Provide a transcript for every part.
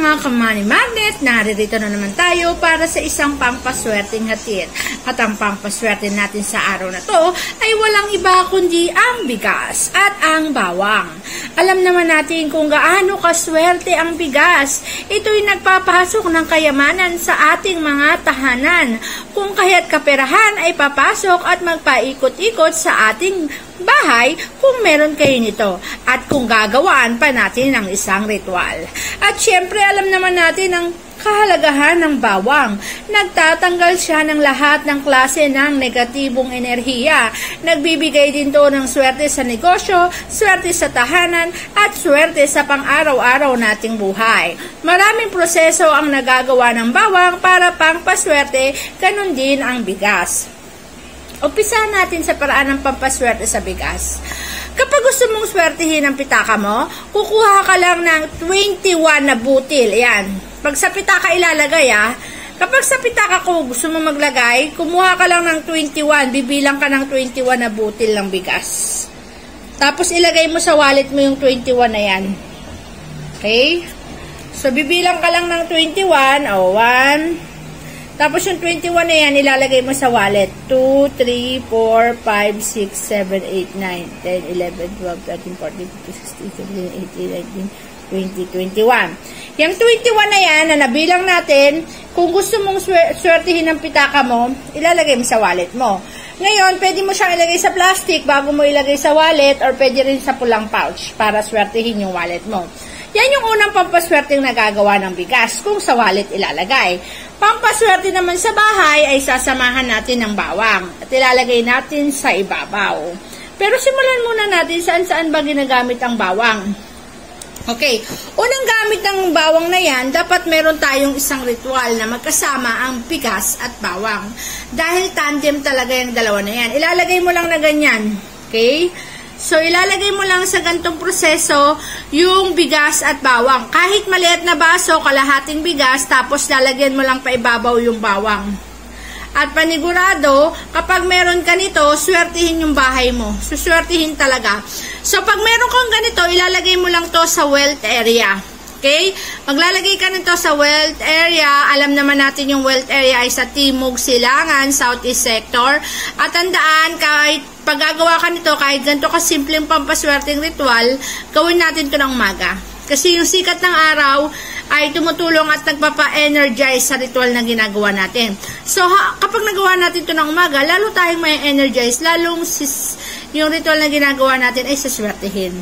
mga kamani magnet, naririto na naman tayo para sa isang pampaswerteng hatid. At ang pampaswerte natin sa araw na to ay walang iba kundi ang bigas at ang bawang. Alam naman natin kung gaano kaswerte ang bigas. Ito'y nagpapasok ng kayamanan sa ating mga tahanan. Kung kaya't kaperahan ay papasok at magpaikot-ikot sa ating bahay kung meron kayo nito at kung gagawaan pa natin ng isang ritual. At syempre alam naman natin ang kahalagahan ng bawang. Nagtatanggal siya ng lahat ng klase ng negatibong enerhiya. Nagbibigay din to ng swerte sa negosyo, swerte sa tahanan, at swerte sa pang-araw-araw nating buhay. Maraming proseso ang nagagawa ng bawang para pang paswerte, ganun din ang bigas. Umpisa natin sa paraan ng pampaswerte sa bigas. Kapag gusto mong swertihin ang pitaka mo, kukuha ka lang ng 21 na butil. Ayan. Pag sa pitaka ilalagay ah, kapag sa pitaka ko gusto mo maglagay, kumuha ka lang ng 21, bibilang ka ng 21 na butil ng bigas. Tapos ilagay mo sa wallet mo yung 21 na yan. Okay? So, bibilang ka lang ng 21, o oh, 1, tapos yung 21 na yan, ilalagay mo sa wallet. 2, 3, 4, 5, 6, 7, 8, 9, 10, 11, 12, 13, 14, 15, 16, 17, 18, 19, 20, 21. Yung 21 na yan, na nabilang natin, kung gusto mong swertihin ang pitaka mo, ilalagay mo sa wallet mo. Ngayon, pwede mo siyang ilagay sa plastic bago mo ilagay sa wallet or pwede rin sa pulang pouch para swertihin yung wallet mo. Yan yung unang pampaswerte na nagagawa ng bigas kung sa wallet ilalagay. Pampaswerte naman sa bahay ay sasamahan natin ng bawang at ilalagay natin sa ibabaw. Pero simulan muna natin saan saan ba ginagamit ang bawang. Okay, unang gamit ng bawang na yan, dapat meron tayong isang ritual na magkasama ang bigas at bawang. Dahil tandem talaga yung dalawa na yan. Ilalagay mo lang na ganyan. Okay? So, ilalagay mo lang sa gantong proseso yung bigas at bawang. Kahit maliit na baso, kalahating bigas, tapos lalagyan mo lang pa ibabaw yung bawang. At panigurado, kapag meron ka nito, swertihin yung bahay mo. Suswertihin talaga. So, pag meron kang ganito, ilalagay mo lang to sa wealth area. Okay? Maglalagay ka nito sa wealth area. Alam naman natin yung wealth area ay sa Timog, Silangan, Southeast Sector. At tandaan, kahit paggagawa ka nito, kahit ganito ka simpleng pampaswerteng ritual, gawin natin to ng umaga. Kasi yung sikat ng araw ay tumutulong at nagpapa-energize sa ritual na ginagawa natin. So, ha, kapag nagawa natin to ng umaga, lalo tayong may energize, lalong sis, yung ritual na ginagawa natin ay saswertehin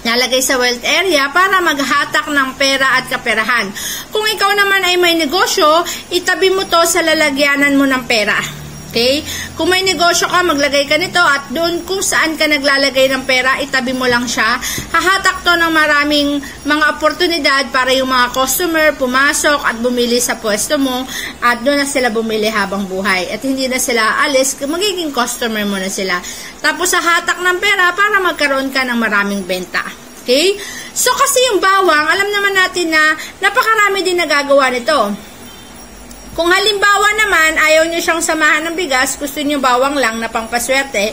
nalagay sa wealth area para maghatak ng pera at kaperahan. Kung ikaw naman ay may negosyo, itabi mo to sa lalagyanan mo ng pera. Okay? Kung may negosyo ka, maglagay ka nito at doon kung saan ka naglalagay ng pera, itabi mo lang siya. Hahatak to ng maraming mga oportunidad para yung mga customer pumasok at bumili sa pwesto mo at doon na sila bumili habang buhay. At hindi na sila alis, magiging customer mo na sila. Tapos hahatak ng pera para magkaroon ka ng maraming benta. Okay? So kasi yung bawang, alam naman natin na napakarami din nagagawa nito. Kung halimbawa naman, ayaw nyo siyang samahan ng bigas, gusto nyo bawang lang na pangpaswerte,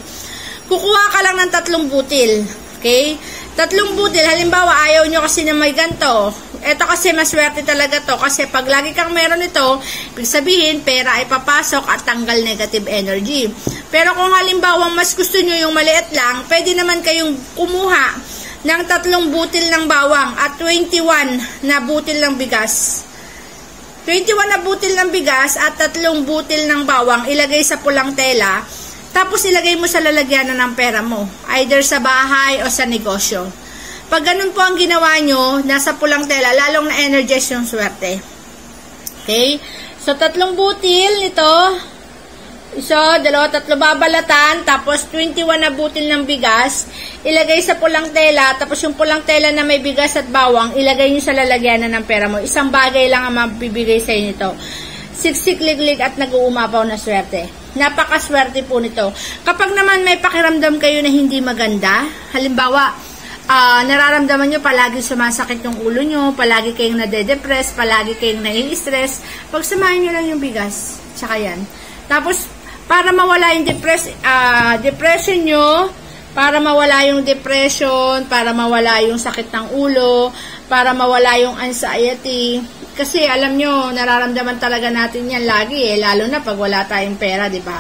kukuha ka lang ng tatlong butil. Okay? Tatlong butil, halimbawa ayaw nyo kasi na may ganto. Ito kasi maswerte talaga to kasi pag lagi kang meron ito, ibig sabihin pera ay papasok at tanggal negative energy. Pero kung halimbawa mas gusto nyo yung maliit lang, pwede naman kayong kumuha ng tatlong butil ng bawang at 21 na butil ng bigas. 21 na butil ng bigas at tatlong butil ng bawang ilagay sa pulang tela. Tapos ilagay mo sa lalagyanan ng pera mo. Either sa bahay o sa negosyo. Pag ganun po ang ginawa nyo, nasa pulang tela, lalong na-energize yung swerte. Okay? So, tatlong butil nito, isa, dalawa, tatlo babalatan, tapos 21 na butil ng bigas, ilagay sa pulang tela, tapos yung pulang tela na may bigas at bawang, ilagay nyo sa lalagyanan ng pera mo. Isang bagay lang ang mabibigay sa inyo nito. Siksik, liglig at nag-uumapaw na swerte. Napakaswerte po nito. Kapag naman may pakiramdam kayo na hindi maganda, halimbawa, uh, nararamdaman nyo palagi sumasakit yung ulo nyo, palagi kayong nade-depress, palagi kayong nai-stress, pagsamahin nyo lang yung bigas. Tsaka yan. Tapos, para mawala yung depress, uh, depression nyo, para mawala yung depression, para mawala yung sakit ng ulo, para mawala yung anxiety. Kasi alam nyo, nararamdaman talaga natin yan lagi eh, lalo na pag wala tayong pera, di ba?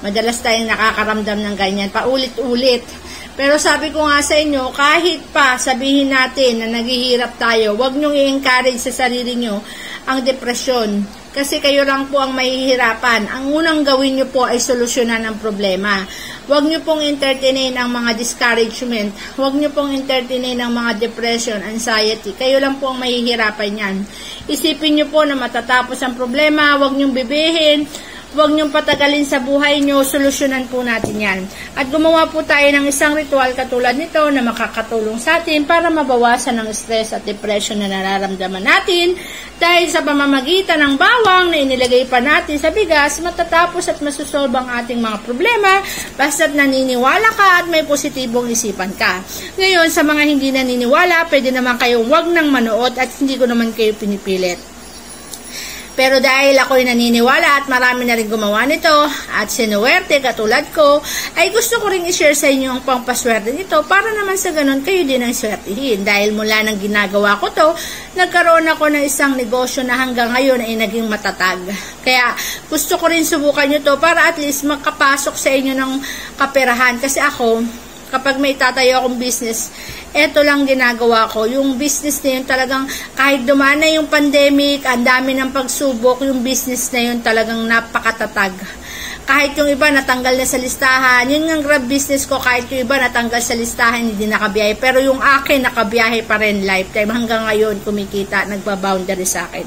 Madalas tayong nakakaramdam ng ganyan, paulit-ulit. Pero sabi ko nga sa inyo, kahit pa sabihin natin na naghihirap tayo, huwag nyong i-encourage sa sarili nyo ang depresyon. Kasi kayo lang po ang mahihirapan. Ang unang gawin nyo po ay solusyonan ang problema. Huwag nyo pong entertainin ang mga discouragement. Huwag nyo pong entertainin ang mga depression, anxiety. Kayo lang po ang mahihirapan yan. Isipin nyo po na matatapos ang problema. Huwag nyo bibihin. Huwag niyong patagalin sa buhay niyo, solusyonan po natin yan. At gumawa po tayo ng isang ritual katulad nito na makakatulong sa atin para mabawasan ang stress at depression na nararamdaman natin dahil sa pamamagitan ng bawang na inilagay pa natin sa bigas, matatapos at masusolve ang ating mga problema basta't naniniwala ka at may positibong isipan ka. Ngayon, sa mga hindi naniniwala, pwede naman kayong wag nang manood at hindi ko naman kayo pinipilit. Pero dahil ako'y naniniwala at marami na rin gumawa nito at sinuwerte katulad ko, ay gusto ko rin i-share sa inyo ang pampaswerte nito para naman sa ganun kayo din ang swertihin. Dahil mula nang ginagawa ko to, nagkaroon ako ng isang negosyo na hanggang ngayon ay naging matatag. Kaya gusto ko rin subukan nyo to para at least makapasok sa inyo ng kaperahan. Kasi ako, kapag may tatayo akong business, eto lang ginagawa ko. Yung business na yun talagang kahit dumaan na yung pandemic, ang dami ng pagsubok, yung business na yun talagang napakatatag kahit yung iba natanggal na sa listahan, yun nga grab business ko, kahit yung iba natanggal sa listahan, hindi nakabiyahe. Pero yung akin, nakabiyahe pa rin lifetime. Hanggang ngayon, kumikita, nagba-boundary sa akin.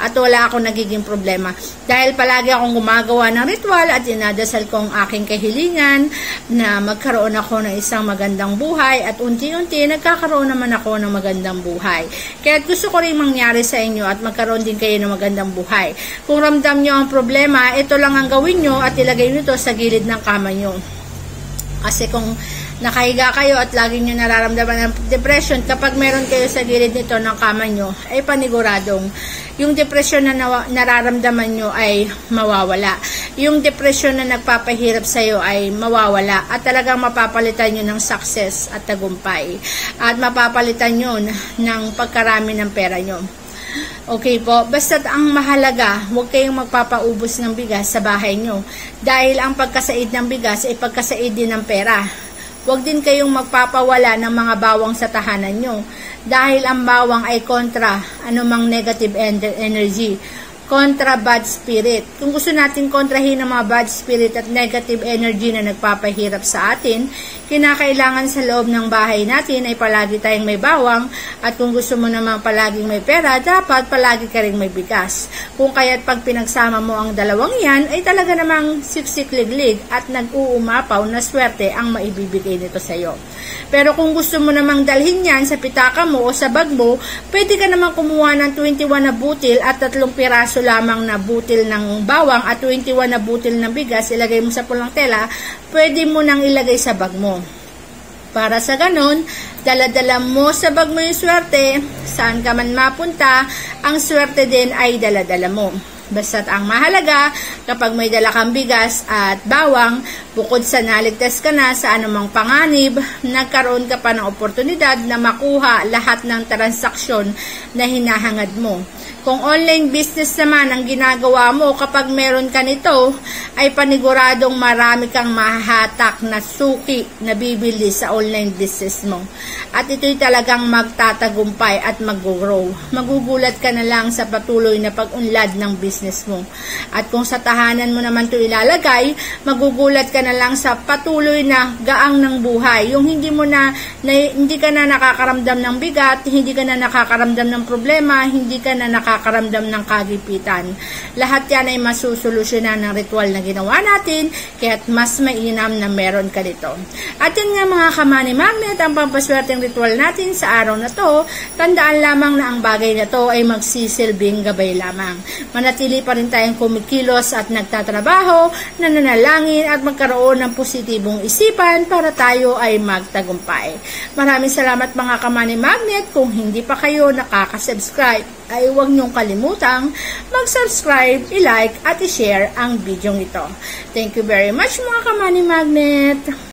At wala akong nagiging problema. Dahil palagi akong gumagawa ng ritual at inadasal ko ang aking kahilingan na magkaroon ako ng isang magandang buhay at unti-unti nagkakaroon naman ako ng magandang buhay. Kaya gusto ko rin mangyari sa inyo at magkaroon din kayo ng magandang buhay. Kung ramdam nyo ang problema, ito lang ang gawin nyo at ilagay nyo to sa gilid ng kama nyo. Kasi kung nakahiga kayo at lagi nyo nararamdaman ng depression, kapag meron kayo sa gilid nito ng kama nyo, ay paniguradong yung depression na nararamdaman nyo ay mawawala. Yung depression na nagpapahirap sa iyo ay mawawala at talagang mapapalitan nyo ng success at tagumpay. At mapapalitan nyo ng pagkarami ng pera nyo. Okay po, basta ang mahalaga, huwag kayong magpapaubos ng bigas sa bahay nyo. Dahil ang pagkasaid ng bigas ay pagkasaid din ng pera. Huwag din kayong magpapawala ng mga bawang sa tahanan nyo. Dahil ang bawang ay kontra anumang negative energy kontra bad spirit. Kung gusto natin kontrahin ang mga bad spirit at negative energy na nagpapahirap sa atin, kinakailangan sa loob ng bahay natin ay palagi tayong may bawang at kung gusto mo naman palaging may pera, dapat palagi ka rin may bigas. Kung kaya't pag pinagsama mo ang dalawang yan, ay talaga namang siksik-liglig at nag-uumapaw na swerte ang maibibigay nito sa iyo. Pero kung gusto mo namang dalhin yan sa pitaka mo o sa bag mo, pwede ka namang kumuha ng 21 na butil at tatlong piraso lamang na butil ng bawang at 21 na butil ng bigas, ilagay mo sa pulang tela, pwede mo nang ilagay sa bag mo. Para sa ganon, daladala mo sa bag mo yung swerte, saan ka man mapunta, ang swerte din ay daladala mo. Basta't ang mahalaga, kapag may dala kang bigas at bawang, bukod sa naligtas ka na sa anumang panganib, nagkaroon ka pa ng oportunidad na makuha lahat ng transaksyon na hinahangad mo. Kung online business naman ang ginagawa mo, kapag meron ka nito, ay paniguradong marami kang mahahatak na suki na bibili sa online business mo. At ito'y talagang magtatagumpay at mag-grow. Magugulat ka na lang sa patuloy na pag-unlad ng business mo. At kung sa tahanan mo naman ito ilalagay, magugulat ka na lang sa patuloy na gaang ng buhay. Yung hindi mo na, na hindi ka na nakakaramdam ng bigat, hindi ka na nakakaramdam ng problema, hindi ka na nakakaramdam nakakaramdam ng kagipitan. Lahat yan ay masusolusyonan ng ritual na ginawa natin, kaya't mas mainam na meron ka dito. At yun nga mga kamani magnet, ang pampaswerteng ritual natin sa araw na to, tandaan lamang na ang bagay na to ay magsisilbing gabay lamang. Manatili pa rin tayong kumikilos at nagtatrabaho, nananalangin at magkaroon ng positibong isipan para tayo ay magtagumpay. Maraming salamat mga kamani magnet kung hindi pa kayo nakaka-subscribe ay huwag niyong kalimutang mag-subscribe, i-like at i-share ang video ito. Thank you very much mga kamani magnet!